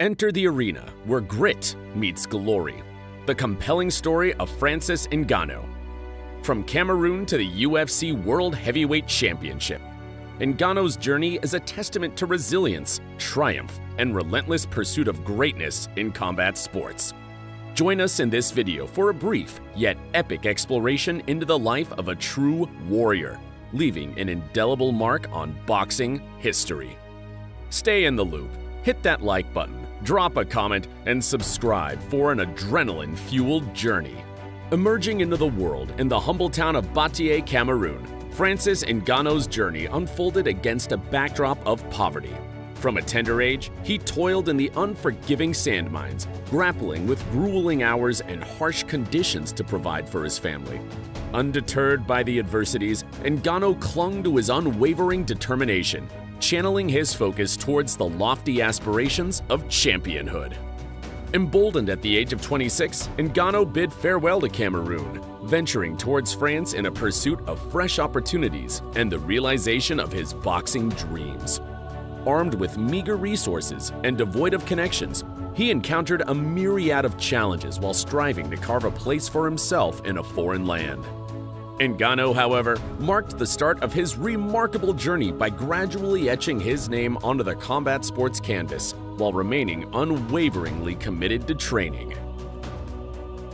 Enter the arena where grit meets glory. The compelling story of Francis Ngannou. From Cameroon to the UFC World Heavyweight Championship, Ngannou's journey is a testament to resilience, triumph, and relentless pursuit of greatness in combat sports. Join us in this video for a brief yet epic exploration into the life of a true warrior, leaving an indelible mark on boxing history. Stay in the loop, hit that like button, drop a comment, and subscribe for an adrenaline fueled journey. Emerging into the world in the humble town of Batié, Cameroon, Francis Ngannou's journey unfolded against a backdrop of poverty. From a tender age, he toiled in the unforgiving sand mines, grappling with grueling hours and harsh conditions to provide for his family. Undeterred by the adversities, Ngannou clung to his unwavering determination, channeling his focus towards the lofty aspirations of championhood. Emboldened at the age of 26, Ngannou bid farewell to Cameroon, venturing towards France in a pursuit of fresh opportunities and the realization of his boxing dreams. Armed with meager resources and devoid of connections, he encountered a myriad of challenges while striving to carve a place for himself in a foreign land. Ngannou, however, marked the start of his remarkable journey by gradually etching his name onto the combat sports canvas while remaining unwaveringly committed to training.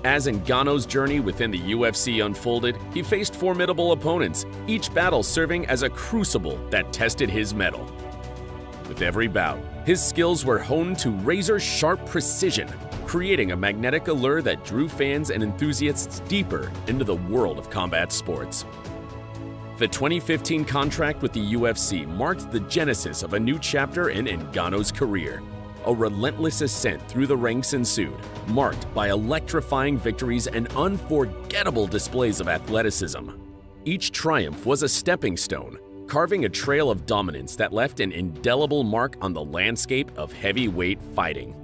As Ngannou's journey within the UFC unfolded, he faced formidable opponents, each battle serving as a crucible that tested his mettle. With every bout, his skills were honed to razor-sharp precision, creating a magnetic allure that drew fans and enthusiasts deeper into the world of combat sports. The 2015 contract with the UFC marked the genesis of a new chapter in Ngannou's career. A relentless ascent through the ranks ensued, marked by electrifying victories and unforgettable displays of athleticism. Each triumph was a stepping stone, carving a trail of dominance that left an indelible mark on the landscape of heavyweight fighting.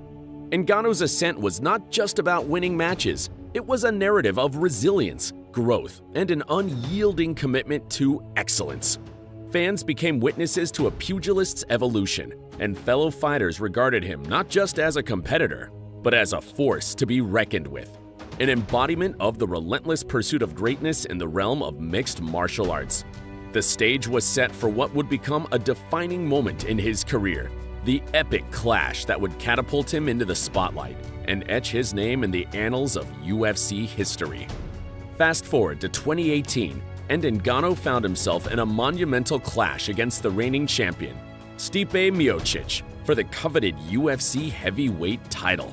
Ngannou's ascent was not just about winning matches, it was a narrative of resilience, growth, and an unyielding commitment to excellence. Fans became witnesses to a pugilist's evolution, and fellow fighters regarded him not just as a competitor, but as a force to be reckoned with, an embodiment of the relentless pursuit of greatness in the realm of mixed martial arts. The stage was set for what would become a defining moment in his career, the epic clash that would catapult him into the spotlight and etch his name in the annals of UFC history. Fast forward to 2018, and Ngannou found himself in a monumental clash against the reigning champion, Stipe Miocic, for the coveted UFC heavyweight title.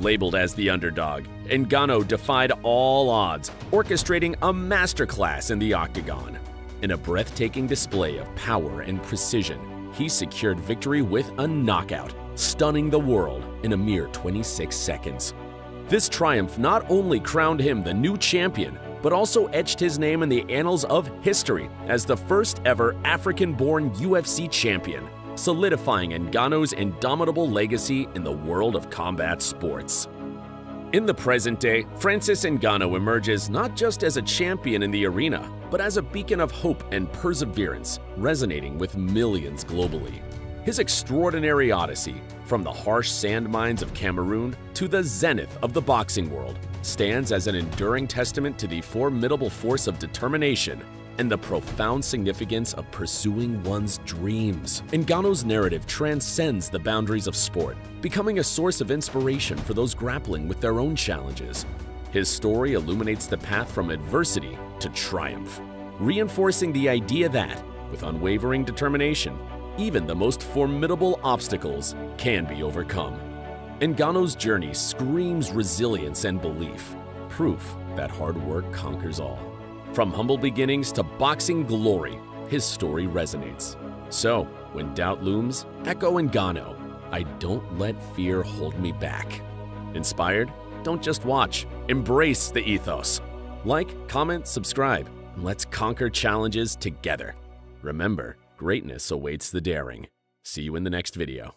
Labeled as the underdog, Ngannou defied all odds, orchestrating a masterclass in the octagon. In a breathtaking display of power and precision, he secured victory with a knockout, stunning the world in a mere 26 seconds. This triumph not only crowned him the new champion, but also etched his name in the annals of history as the first ever African-born UFC champion, solidifying Ngannou's indomitable legacy in the world of combat sports. In the present day, Francis Ngannou emerges not just as a champion in the arena, but as a beacon of hope and perseverance, resonating with millions globally. His extraordinary odyssey, from the harsh sand mines of Cameroon to the zenith of the boxing world, stands as an enduring testament to the formidable force of determination and the profound significance of pursuing one's dreams. Ngannou's narrative transcends the boundaries of sport, becoming a source of inspiration for those grappling with their own challenges. His story illuminates the path from adversity to triumph, reinforcing the idea that, with unwavering determination, even the most formidable obstacles can be overcome. Ngannou's journey screams resilience and belief, proof that hard work conquers all. From humble beginnings to boxing glory, his story resonates. So, when doubt looms, echo Ngannou. I don't let fear hold me back. Inspired? Don't just watch, embrace the ethos. Like, comment, subscribe, and let's conquer challenges together. Remember, greatness awaits the daring. See you in the next video.